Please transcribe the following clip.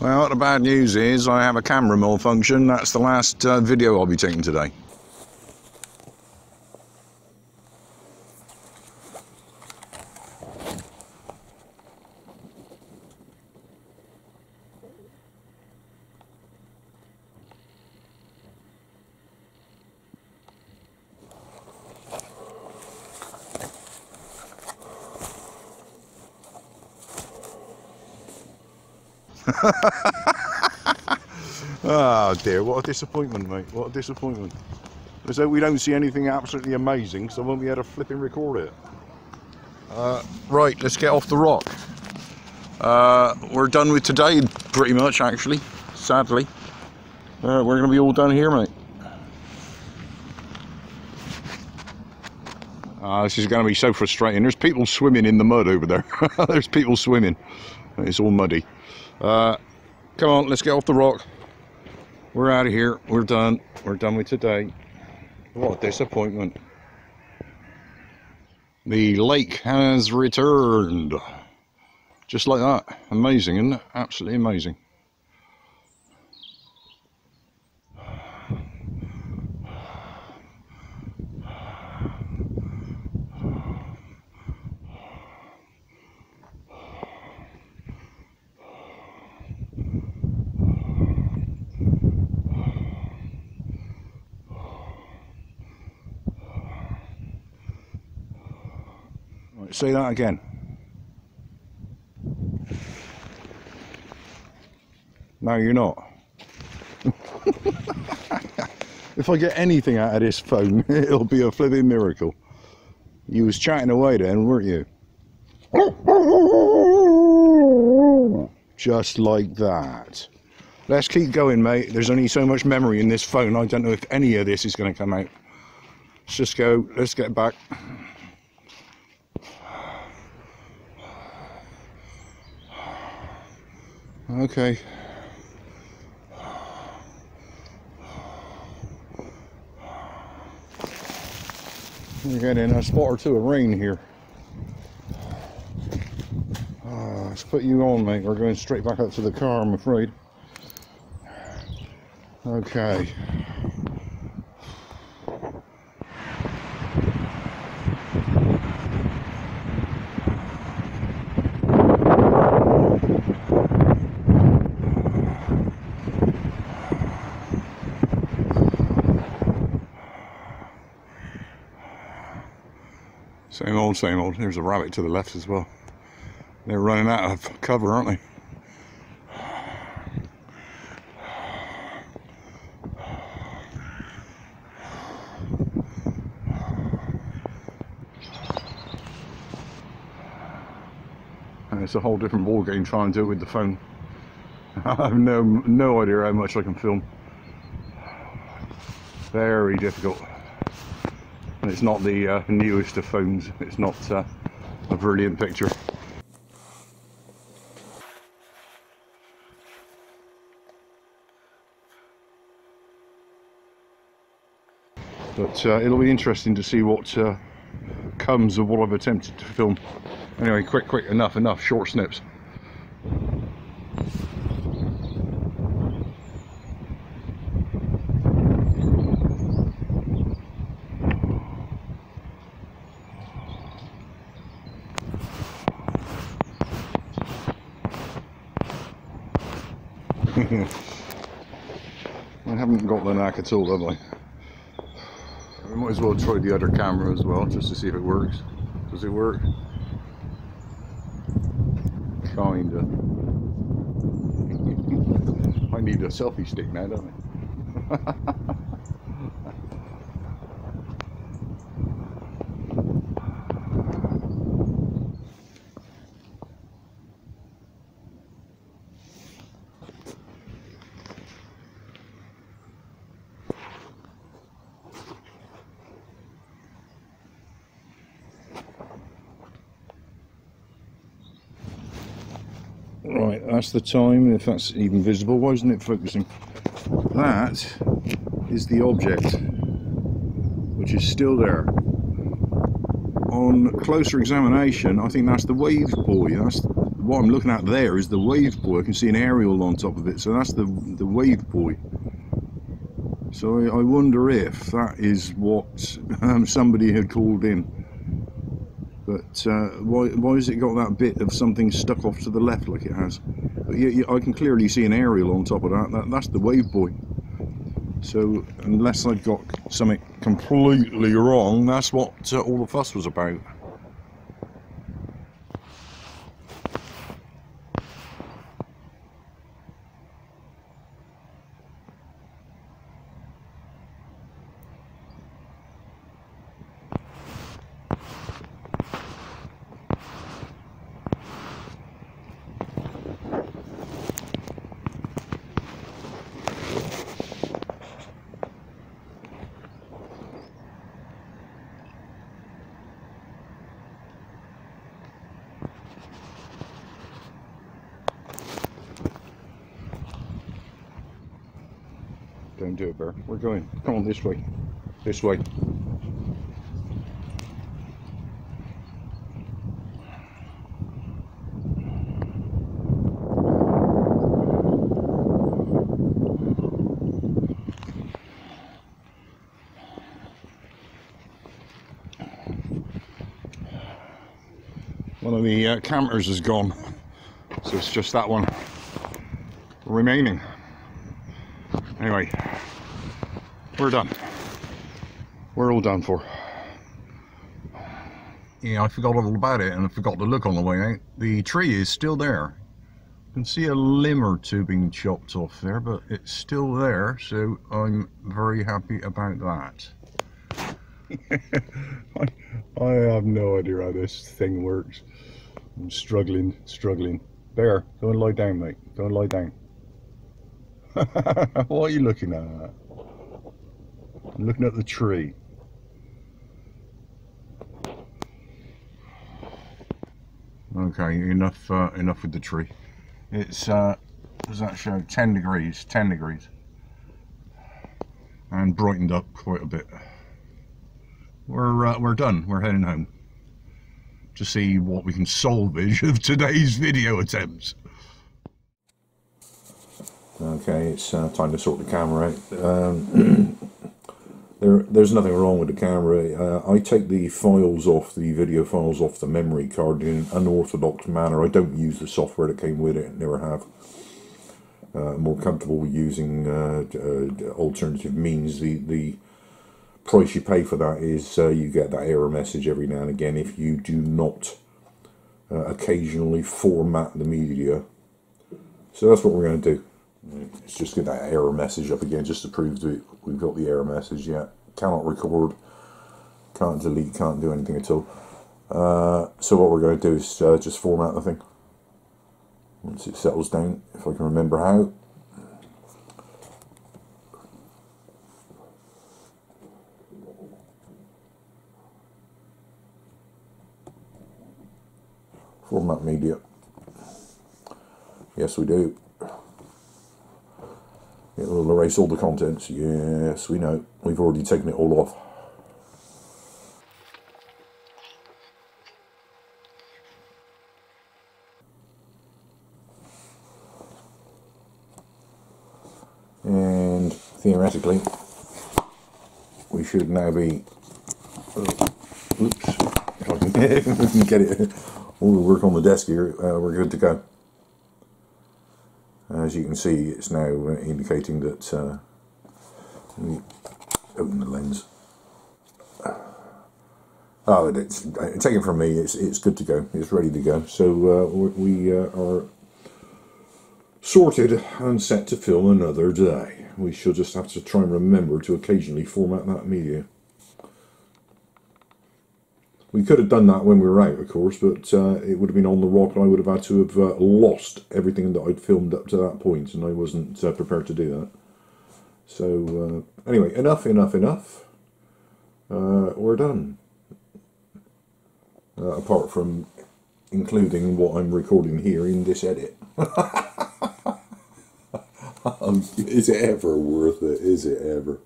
Well, the bad news is I have a camera malfunction. That's the last uh, video I'll be taking today. oh dear, what a disappointment, mate. What a disappointment. As though we don't see anything absolutely amazing, so I won't be able to flip and record it. Uh, right, let's get off the rock. Uh, we're done with today, pretty much, actually, sadly. Uh, we're going to be all done here, mate. Uh, this is going to be so frustrating. There's people swimming in the mud over there. There's people swimming. It's all muddy. Uh, come on, let's get off the rock. We're out of here. We're done. We're done with today. What a disappointment. The lake has returned. Just like that. Amazing, isn't it? Absolutely amazing. Say that again. No, you're not. if I get anything out of this phone, it'll be a flipping miracle. You was chatting away then, weren't you? Just like that. Let's keep going, mate. There's only so much memory in this phone. I don't know if any of this is going to come out. Let's just go. Let's get back. Okay. We're getting a spot or two of rain here. Uh, let's put you on, mate. We're going straight back up to the car, I'm afraid. Okay. Same old, same old. There's a rabbit to the left as well. They're running out of cover, aren't they? And it's a whole different ball game trying to do it with the phone. I have no no idea how much I can film. Very difficult and it's not the uh, newest of phones. It's not uh, a brilliant picture. But uh, it'll be interesting to see what uh, comes of what I've attempted to film. Anyway quick quick enough enough. Short snips I haven't got the knack at all, have I? I might as well try the other camera as well, just to see if it works. Does it work? Kinda. I need a selfie stick now, don't I? Right, that's the time, if that's even visible. Why isn't it focusing? That is the object, which is still there. On closer examination, I think that's the wave buoy. That's what I'm looking at there is the wave buoy. I can see an aerial on top of it, so that's the the wave buoy. So I, I wonder if that is what um, somebody had called in. But uh, why why has it got that bit of something stuck off to the left like it has? But I can clearly see an aerial on top of that. that that's the wave buoy. So unless I've got something completely wrong, that's what uh, all the fuss was about. Don't do it, Bear. We're going. Come on, this way. This way. One of the uh, campers is gone, so it's just that one remaining. Anyway, we're done. We're all done for. Yeah, I forgot all about it and I forgot to look on the way out. The tree is still there. You can see a limb or two being chopped off there, but it's still there, so I'm very happy about that. I, I have no idea how this thing works. I'm struggling, struggling. Bear, go and lie down, mate. Go and lie down. what are you looking at? I'm looking at the tree. Okay, enough uh, enough with the tree. It's uh, does that show 10 degrees? 10 degrees. And brightened up quite a bit. We're uh, we're done. We're heading home to see what we can salvage of today's video attempts. Okay, it's uh, time to sort the camera out. Um, there, there's nothing wrong with the camera. Uh, I take the files off, the video files off the memory card in an unorthodox manner. I don't use the software that came with it, never have. Uh, more comfortable using uh, uh, alternative means. The, the price you pay for that is uh, you get that error message every now and again if you do not occasionally format the media. So that's what we're going to do. Let's just get that error message up again just to prove that we've got the error message yet. Cannot record, can't delete, can't do anything at all. Uh, so what we're going to do is uh, just format the thing. Once it settles down, if I can remember how. Format media. Yes, we do. It will erase all the contents. Yes, we know. We've already taken it all off. And theoretically, we should now be. Oops, if I can get it, all the work on the desk here, uh, we're good to go. As you can see, it's now uh, indicating that uh, open the lens. Oh, it's taken from me. It's it's good to go. It's ready to go. So uh, we uh, are sorted and set to film another day. We shall just have to try and remember to occasionally format that media. We could have done that when we were out, of course, but uh, it would have been on the rock and I would have had to have uh, lost everything that I'd filmed up to that point, and I wasn't uh, prepared to do that. So, uh, anyway, enough, enough, enough. Uh, we're done. Uh, apart from including what I'm recording here in this edit. um, is it ever worth it? Is it ever?